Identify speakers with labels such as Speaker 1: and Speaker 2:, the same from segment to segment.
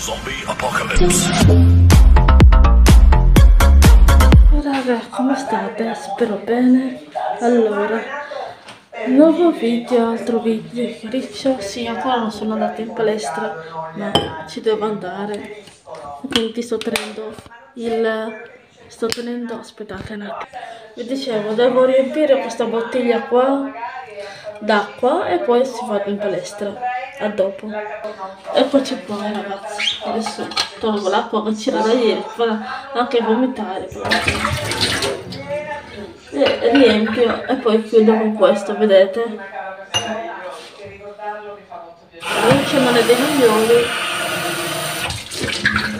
Speaker 1: Zombie apocalypse.
Speaker 2: Raga, come state? Spero bene. Allora, nuovo video, altro video chiariccio. Sì, ancora non sono andata in palestra, ma ci devo andare. Quindi sto tenendo il... Sto tenendo... aspettate un attimo. Vi dicevo, devo riempire questa bottiglia qua d'acqua e poi si va in palestra. A dopo. Eccoci qua ragazzi. Adesso tolgo l'acqua che c'era da ieri, fa anche vomitare. E riempio e poi chiudo con questo, vedete? La luce non è dei migliori.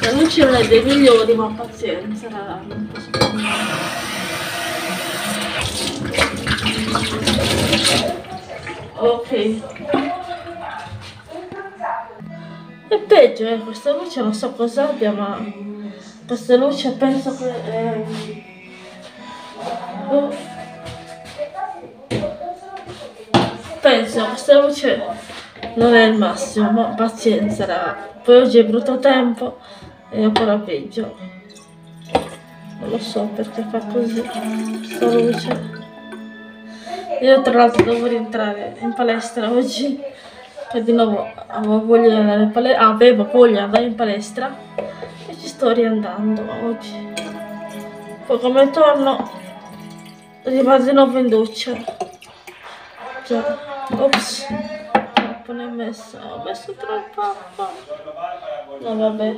Speaker 2: La luce non è dei migliori, ma pazienza, raga, non Ok. E peggio, eh, questa luce non so cosa abbia, ma questa luce penso che... Eh, oh. Penso, questa luce non è il massimo, ma pazienza, raga. Poi oggi è brutto tempo e ancora peggio. Non lo so perché fa così, questa luce. Io tra l'altro devo rientrare in palestra oggi, che di nuovo avevo voglia di andare in palestra, avevo voglia di andare in palestra e ci sto riandando oggi. Poi come torno rivado di nuovo in doccia. Già, ops, troppo ne ho messo, ho messo troppa acqua. No vabbè.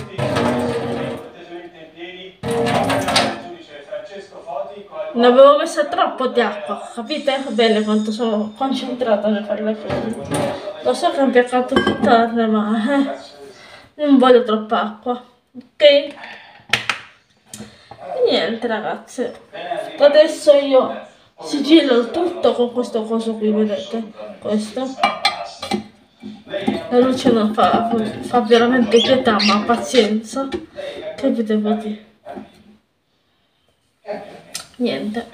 Speaker 2: Ne avevo messa troppo di acqua, capite? Bene quanto sono concentrata nel fare le cose. Lo so che è un peccato buttarle, ma eh, non voglio troppa acqua, ok? E niente ragazze, adesso io sigillo il tutto con questo coso qui, vedete? Questo. La luce non fa, fa veramente pietà, ma pazienza. Che vi devo dire? niente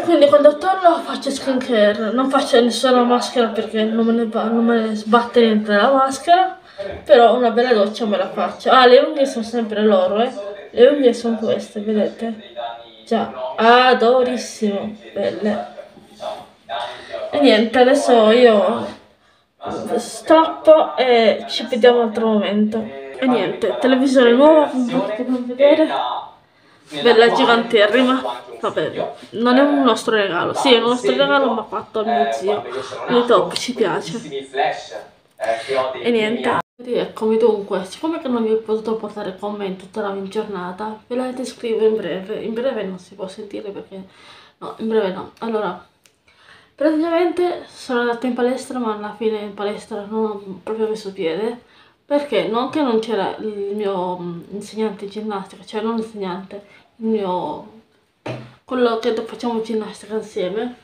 Speaker 2: quindi quando torno faccio skincare non faccio nessuna maschera perché non me ne, non me ne sbatte niente la maschera però una bella doccia me la faccio. Ah le unghie sono sempre loro eh. Le unghie sono queste vedete? Già adorissimo belle. E niente adesso io stoppo e ci vediamo altro momento. E niente, televisore nuovo, come potete vedere. Bella giganterrima. Vabbè, non è un nostro regalo. Sì, è un nostro regalo, ma fatto al mio zio. Il top, ci piace. E niente. Eccomi dunque, siccome che non vi ho potuto portare commento tutta la giornata, ve la descrivo in breve. In breve non si può sentire perché... No, in breve no. Allora, praticamente sono andata in palestra, ma alla fine in palestra non ho proprio messo piede perché? Non che non c'era il mio mm, insegnante di ginnastica, cioè non l'insegnante, il mio quello che facciamo ginnastica insieme.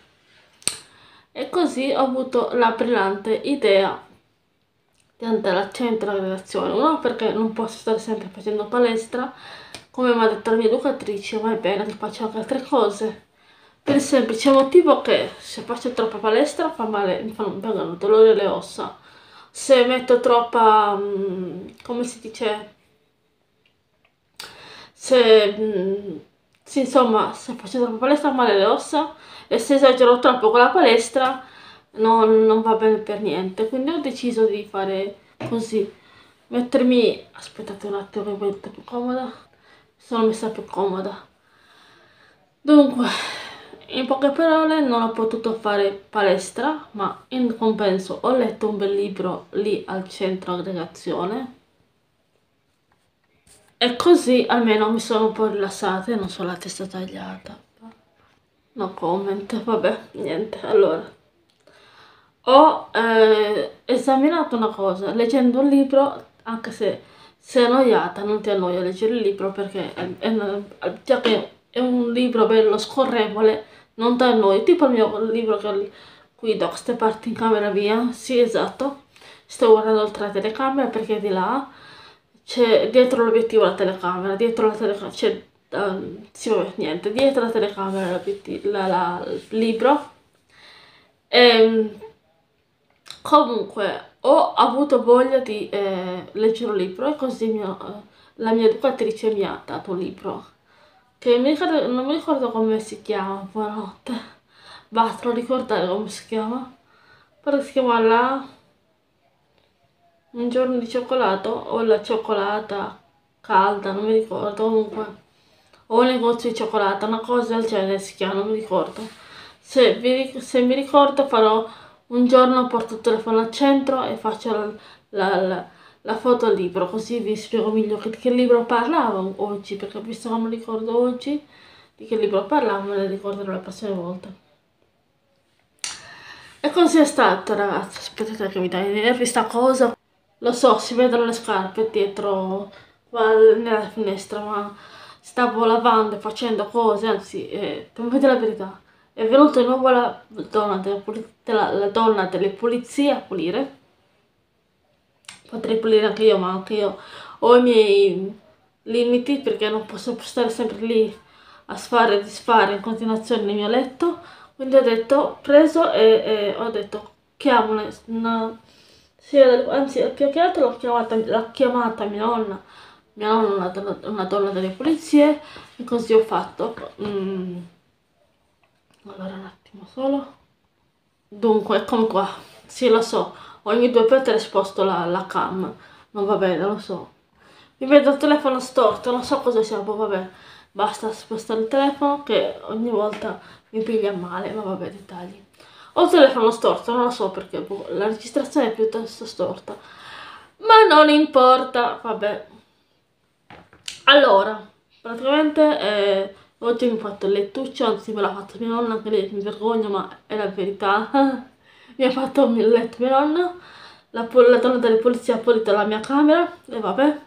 Speaker 2: E così ho avuto la brillante idea di andare al centro di aggregazione uno perché non posso stare sempre facendo palestra come mi ha detto la mia educatrice è bene che faccio anche altre cose. Per il semplice motivo che se faccio troppa palestra fa male, mi fanno, vengono dolori alle ossa se metto troppa, mm, come si dice, se, mm, se insomma, se faccio troppa palestra male le ossa e se esagero troppo con la palestra non, non va bene per niente, quindi ho deciso di fare così, mettermi, aspettate un attimo che mi metto più comoda, sono messa più comoda. Dunque, in poche parole non ho potuto fare palestra, ma in compenso ho letto un bel libro lì al centro aggregazione e così almeno mi sono un po' rilassata e non so la testa tagliata. No comment, vabbè, niente, allora. Ho eh, esaminato una cosa, leggendo un libro, anche se sei annoiata, non ti annoia leggere il libro perché è, è, che è un libro bello scorrevole, non da noi, tipo il mio libro che qui da queste parti in camera via, sì esatto, sto guardando oltre la telecamera perché di là. C'è dietro l'obiettivo la telecamera, dietro la telecamera c'è, um, sì vabbè niente, dietro la telecamera la, la, il libro. E ehm, comunque ho avuto voglia di eh, leggere un libro e così mio, eh, la mia educatrice mi ha dato un libro che mi ricordo, non mi ricordo come si chiama, buonanotte, basta non ricordare come si chiama, però si chiama la un giorno di cioccolato o la cioccolata calda, non mi ricordo, comunque o un negozio di cioccolata, una cosa del genere si chiama, non mi ricordo. Se, vi, se mi ricordo farò un giorno porto il telefono al centro e faccio la, la, la, la foto al libro, così vi spiego meglio che, che libro parlavo oggi, perché visto che non ricordo oggi di che libro parlavo, me ne ricorderò le prossime volte. E così è stato ragazzi, aspettate che mi dai nervi sta cosa. Lo so, si vedono le scarpe dietro nella finestra, ma stavo lavando e facendo cose, anzi, eh, per dire la verità, è venuta di nuovo la donna, della, la donna delle pulizie a pulire. Potrei pulire anche io, ma anche io ho i miei limiti perché non posso stare sempre lì a sfare e disfare in continuazione nel mio letto. Quindi ho detto, preso e, e ho detto, chiamo una, una anzi, più che altro l'ho chiamata, l'ha chiamata mia nonna, mia nonna una, una, donna delle pulizie, e così ho fatto. Mm. Allora, un attimo solo. Dunque, eccomi qua. Sì, lo so, ogni due per tre sposto la, la cam. Non va bene, lo so. Mi vedo il telefono storto, non so cosa sia, ma vabbè. Basta spostare il telefono che ogni volta mi piglia male, ma vabbè, dettagli. Ho il telefono storto, non lo so perché, boh, la registrazione è piuttosto storta. Ma non importa, vabbè. Allora, praticamente eh, oggi mi ho fatto il lettuccio, anzi me l'ha fatto mia nonna, lei mi vergogno, ma è la verità. mi ha fatto il letto mia nonna, la, la donna delle polizie ha pulito la mia camera, e vabbè.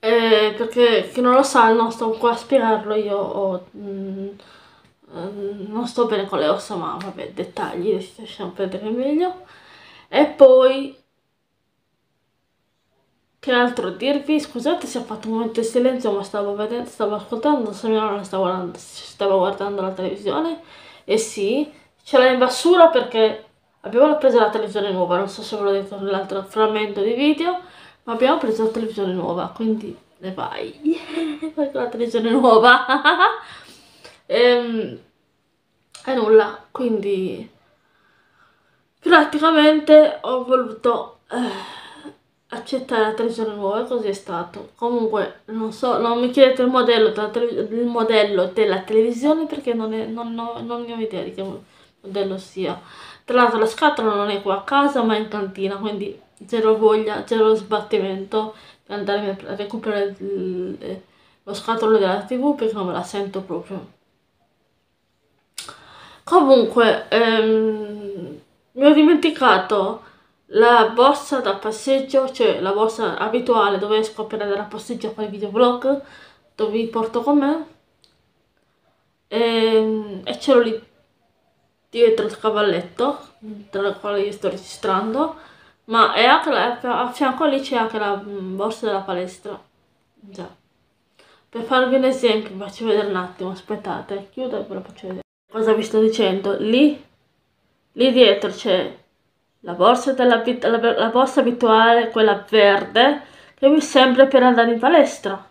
Speaker 2: Eh, perché chi non lo sa, non sto qua a spiegarlo, io ho... Mm, Ehm, non sto bene con le ossa ma vabbè dettagli lasciamo perdere meglio. E poi che altro dirvi? Scusate se ho fatto un momento di silenzio ma stavo vedendo stavo ascoltando se mia nonna stava guardando, stava guardando la televisione. E sì ce l'ha in basura perché abbiamo preso la televisione nuova non so se ve l'ho detto nell'altro frammento di video ma abbiamo preso la televisione nuova quindi ne vai vai con la televisione nuova ehm, e nulla, quindi praticamente ho voluto eh, accettare la televisione nuova e così è stato. Comunque, non so, non mi chiedete il modello della, il modello della televisione perché non, è, non, ho, non ne ho idea di che modello sia. Tra l'altro la scatola non è qua a casa ma in cantina, quindi zero voglia, zero sbattimento di andare a recuperare lo scatolo della tv perché non me la sento proprio. Comunque, ehm, mi ho dimenticato la borsa da passeggio, cioè la borsa abituale dove esco per andare a passeggio a fare videoblog, dove vi porto con me. E, ehm, e ce l'ho lì dietro il cavalletto, tra il quale io sto registrando, ma è anche la, a fianco lì c'è anche la mm, borsa della palestra. Già. Per farvi un esempio, vi faccio vedere un attimo, aspettate, chiudo e ve lo faccio vedere cosa vi sto dicendo? Lì, lì dietro c'è la borsa, della, la, la borsa abituale, quella verde, che mi serve per andare in palestra.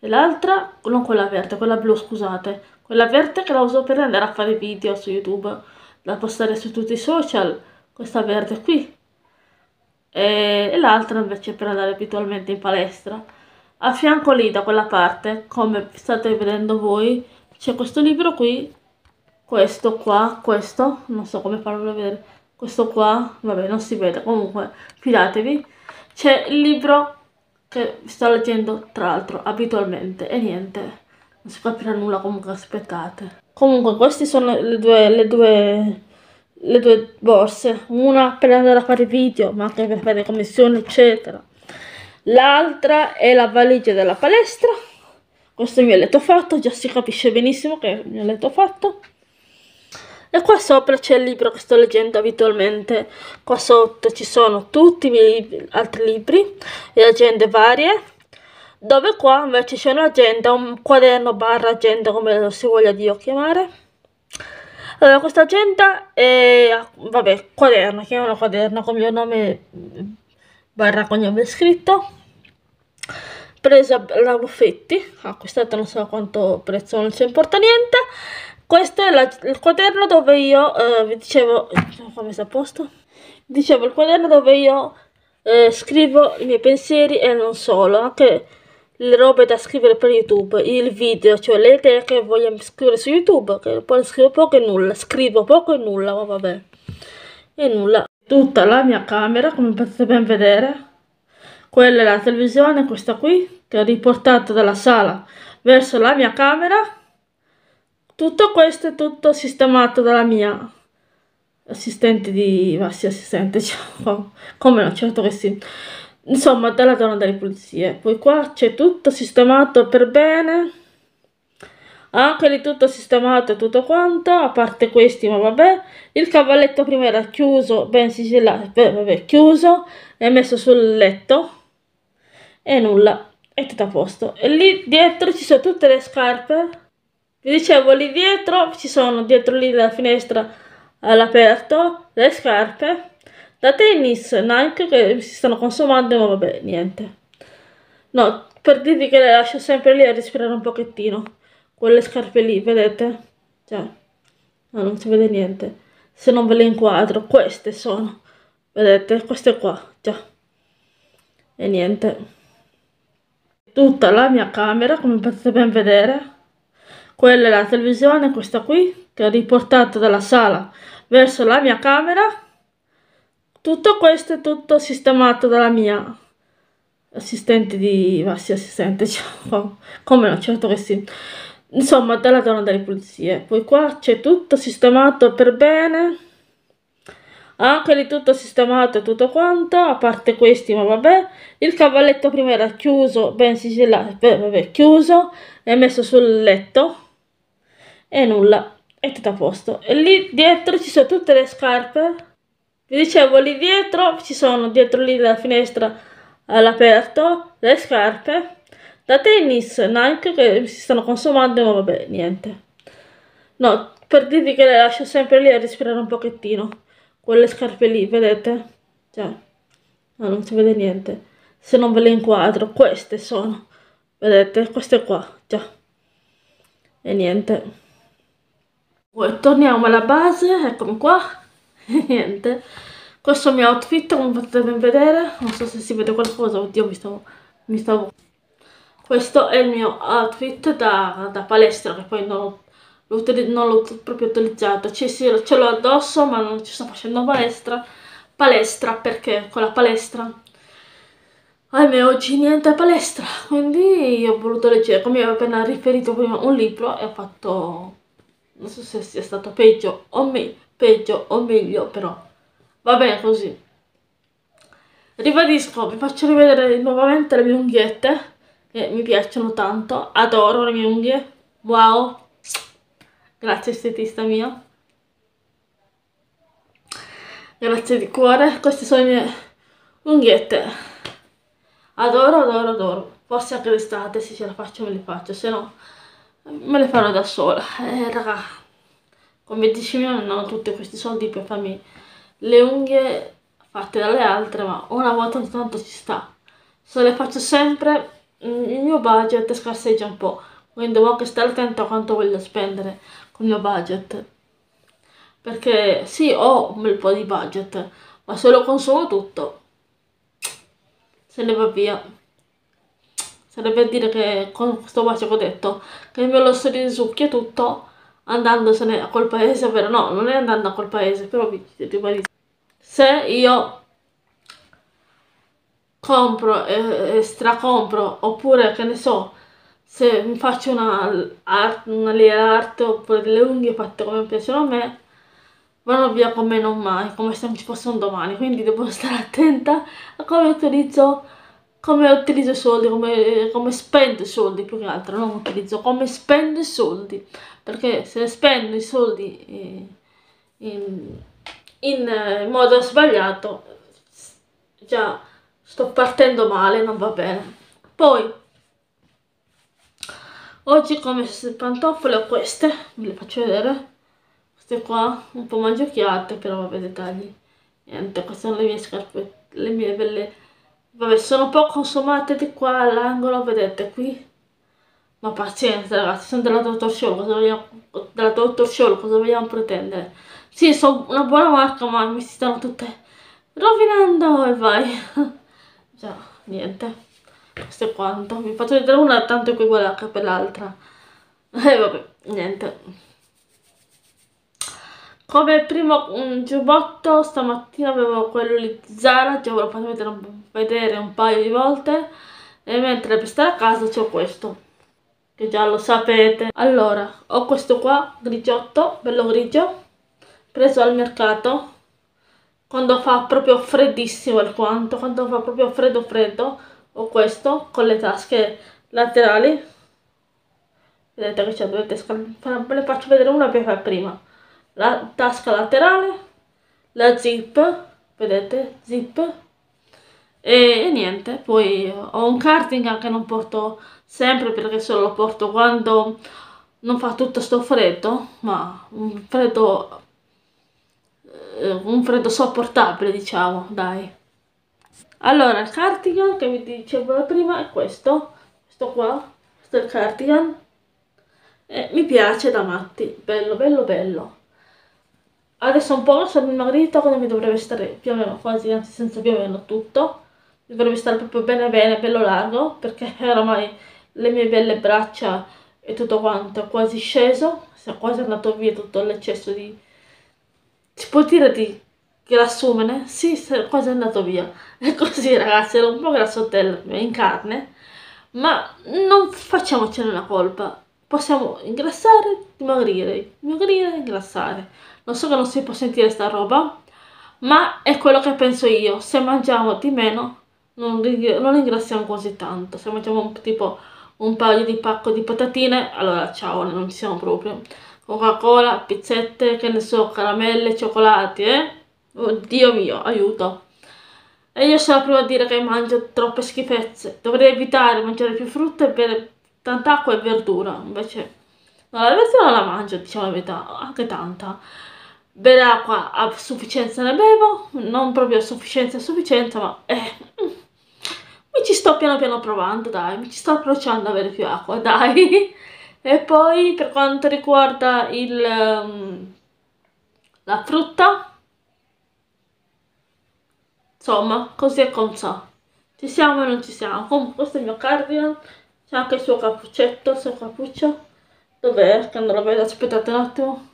Speaker 2: E l'altra, non quella verde, quella blu, scusate. Quella verde che la uso per andare a fare video su YouTube, da postare su tutti i social, questa verde qui. E, e l'altra invece per andare abitualmente in palestra. A fianco lì, da quella parte, come state vedendo voi, c'è questo libro qui. Questo qua, questo, non so come farvelo vedere, questo qua, vabbè non si vede, comunque fidatevi, c'è il libro che sto leggendo tra l'altro abitualmente e niente, non si capirà nulla comunque aspettate. Comunque queste sono le due, le due, le due borse, una per andare a fare video ma anche per fare commissioni eccetera, l'altra è la valigia della palestra, questo è il mio letto fatto, già si capisce benissimo che è il mio letto fatto. E qua sopra c'è il libro che sto leggendo abitualmente. Qua sotto ci sono tutti i miei altri libri e agende varie. Dove qua invece c'è un'agenda, un quaderno barra agenda come lo si voglia Dio chiamare. Allora, questa agenda è, vabbè, quaderno, chiamiamolo quaderno con il mio nome barra cognome scritto. Presa la Buffetti, acquistata non so quanto prezzo, non ci importa niente. Questo è la, il quaderno dove io, eh, vi dicevo, come sta a posto? Dicevo, il quaderno dove io eh, scrivo i miei pensieri e non solo, anche le robe da scrivere per YouTube, il video, cioè le idee che voglio scrivere su YouTube, che poi scrivo poco e nulla, scrivo poco e nulla, ma vabbè, e nulla. Tutta la mia camera, come potete ben vedere, quella è la televisione, questa qui, che ho riportato dalla sala verso la mia camera, tutto questo è tutto sistemato dalla mia assistente di... ma sì, assistente, cioè, come no, certo che sì insomma dalla donna delle pulizie. Poi qua c'è tutto sistemato per bene. Anche lì tutto sistemato e tutto quanto. A parte questi ma vabbè. Il cavalletto prima era chiuso ben sigillato beh, vabbè chiuso e messo sul letto e nulla è tutto a posto. E lì dietro ci sono tutte le scarpe. Vi dicevo lì dietro ci sono dietro lì la finestra all'aperto le scarpe da tennis Nike che si stanno consumando ma vabbè niente. No per dirvi che le lascio sempre lì a respirare un pochettino quelle scarpe lì vedete? Cioè no, non si vede niente. Se non ve le inquadro queste sono vedete? Queste qua già. E niente. Tutta la mia camera come potete ben vedere. Quella è la televisione questa qui che ho riportato dalla sala verso la mia camera tutto questo è tutto sistemato dalla mia assistente di... ma sì, assistente, diciamo, come no, certo che sì. Insomma, dalla donna delle pulizie. Poi qua c'è tutto sistemato per bene. Anche lì tutto sistemato e tutto quanto, a parte questi, ma vabbè. Il cavalletto prima era chiuso, ben sigillato, vabbè, chiuso e messo sul letto. E nulla, è tutto a posto. E lì dietro ci sono tutte le scarpe vi dicevo lì dietro ci sono dietro lì la finestra all'aperto le scarpe. Da tennis Nike che si stanno consumando ma vabbè niente. No per dirvi che le lascio sempre lì a respirare un pochettino. Quelle scarpe lì vedete? Cioè no, non si vede niente. Se non ve le inquadro queste sono. Vedete? Queste qua già. E niente. Poi torniamo alla base eccomi qua niente. Questo è il mio outfit come potete ben vedere non so se si vede qualcosa oddio mi stavo, mi stavo... questo è il mio outfit da, da palestra che poi non l'ho proprio utilizzato. Cioè, sì, ce l'ho addosso ma non ci sto facendo palestra. Palestra perché con la palestra? Ahimè oggi niente palestra quindi ho voluto leggere come ho appena riferito prima un libro e ho fatto non so se sia stato peggio o meglio peggio o meglio però va bene così. Ribadisco vi faccio rivedere nuovamente le mie unghiette che mi piacciono tanto adoro le mie unghie wow grazie estetista mio. Grazie di cuore queste sono le mie unghiette adoro adoro adoro. Forse anche d'estate se ce la faccio me le faccio se no me le farò da sola. Eh raga come dicevi non ho tutti questi soldi per farmi le unghie fatte dalle altre ma una volta ogni tanto ci sta. Se le faccio sempre il mio budget scarseggia un po' quindi devo anche stare attento a quanto voglio spendere con il mio budget. Perché sì ho un bel po' di budget ma se lo consumo tutto se ne va via. Sarebbe a dire che con questo bacio che ho detto che me lo si risucchia tutto andandosene a quel paese, ovvero no, non è andando a quel paese, però vi ribadisco. Se io compro e, e stracompro, oppure che ne so, se mi faccio una, art, una linea arte oppure delle unghie fatte come piacciono a me, vanno via con me non mai, come se non ci fosse un domani, quindi devo stare attenta a come utilizzo come utilizzo i soldi, come, come spendo i soldi più che altro, non utilizzo, come spendo i soldi, perché se spendo i soldi in, in, in, eh, in modo sbagliato, già sto partendo male, non va bene. Poi, oggi come pantofole ho queste, ve le faccio vedere, queste qua un po' mangiocchiate però vabbè dettagli niente queste sono le mie scarpette le mie belle vabbè sono un po' consumate di qua all'angolo vedete qui. Ma pazienza ragazzi sono della Dottor Show cosa vogliamo della Dottor Show cosa vogliamo pretendere? Sì sono una buona marca ma mi si stanno tutte rovinando e vai. Già niente. Questo è quanto. Vi faccio vedere una tanto qui che per l'altra. E vabbè niente come primo giubbotto stamattina avevo quello di Zara già ve l'ho fatto vedere un, vedere un paio di volte e mentre per stare a casa c'ho questo che già lo sapete. Allora ho questo qua grigiotto bello grigio preso al mercato quando fa proprio freddissimo alquanto quando fa proprio freddo freddo ho questo con le tasche laterali. Vedete che c'è due tasche ve le faccio vedere una per prima la tasca laterale la zip vedete zip e, e, niente poi ho un cardigan che non porto sempre perché solo lo porto quando non fa tutto sto freddo ma un freddo eh, un freddo sopportabile diciamo dai allora, il cardigan che vi dicevo prima è questo, questo qua, questo è il cardigan. E mi piace da matti, bello, bello, bello. Adesso un po' sono dimagrita, quando mi dovrebbe stare più o meno quasi, anzi senza più o meno tutto. Dovrebbe stare proprio bene bene, bello largo, perché oramai le mie belle braccia e tutto quanto è quasi sceso, è quasi andato via tutto l'eccesso di... si può dire di grassumene? Sì, è quasi andato via. E così ragazzi, ero un po' grassottello in carne, ma non facciamocene una colpa. Possiamo ingrassare, dimagrire, dimagrire, ingrassare. Non so che non si può sentire sta roba, ma è quello che penso io. Se mangiamo di meno, non, non ingrassiamo così tanto. Se mangiamo un, tipo un paio di pacco di patatine, allora ciao, non ci siamo proprio. Coca-Cola, pizzette, che ne so, caramelle, cioccolati, eh? Oddio mio, aiuto. E io sono la prima a dire che mangio troppe schifezze. Dovrei evitare mangiare più frutta e bere tanta acqua e verdura. Invece, no, la verdura non la mangio, diciamo la verità, anche tanta. Bere acqua a sufficienza ne bevo, non proprio a sufficienza a sufficienza, ma eh, mi ci sto piano piano provando, dai, mi ci sto approcciando a avere più acqua, dai. E poi per quanto riguarda il, um, la frutta, Insomma, così è come sa. Ci siamo e non ci siamo. Comunque questo è il mio cardigan. C'è anche il suo cappuccetto, il suo cappuccio. Dov'è? Che non lo vedo, aspettate un attimo.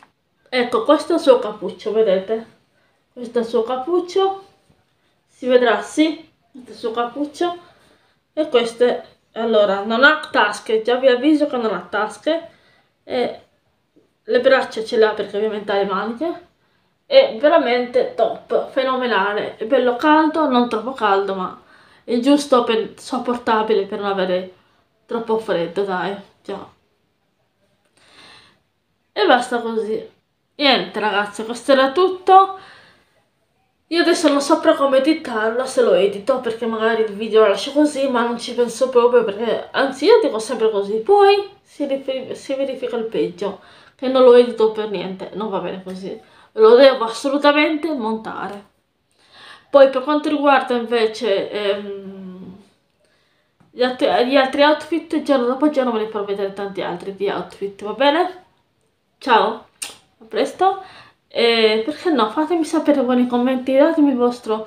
Speaker 2: Ecco, questo è il suo cappuccio, vedete? Questo è il suo cappuccio. Si vedrà, sì. Questo il suo cappuccio. E queste... Allora, non ha tasche, già vi avviso che non ha tasche. E le braccia ce le ha perché ovviamente ha le maniche è veramente top, fenomenale, è bello caldo, non troppo caldo ma è giusto per, sopportabile per non avere troppo freddo dai, già. E basta così. Niente ragazzi, questo era tutto. Io adesso non saprò come editarlo se lo edito perché magari il video lo lascio così ma non ci penso proprio perché anzi io dico sempre così. Poi si, si verifica il peggio che non lo edito per niente, non va bene così. Lo devo assolutamente montare. Poi per quanto riguarda invece ehm, gli, altri, gli, altri, outfit giorno dopo giorno ve ne farò vedere tanti altri di outfit va bene? ciao a presto. E perché no? Fatemi sapere voi nei commenti datemi il vostro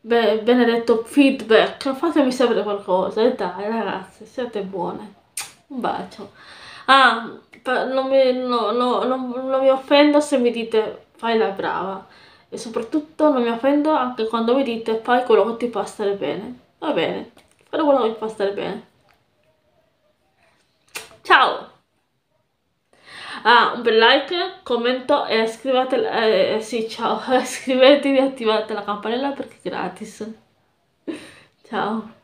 Speaker 2: be benedetto feedback. Fatemi sapere qualcosa. E dai ragazzi siete buone. Un bacio. Ah non mi, no, no, non, non mi offendo se mi dite fai la brava e soprattutto non mi offendo anche quando mi dite fai quello che ti fa stare bene va bene. Farò quello che ti fa stare bene. Ciao ah, un bel like, commento e iscrivete eh, eh, sì ciao. Iscrivetevi e attivate la campanella perché è gratis. Ciao